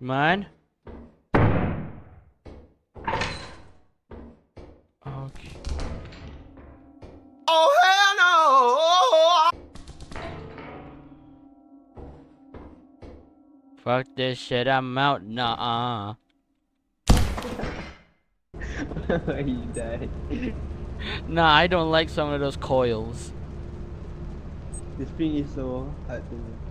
Mine? Okay. Oh hell no! Fuck this shit, I'm out. Nah. you died. Nah, I don't like some of those coils. This thing is so hard to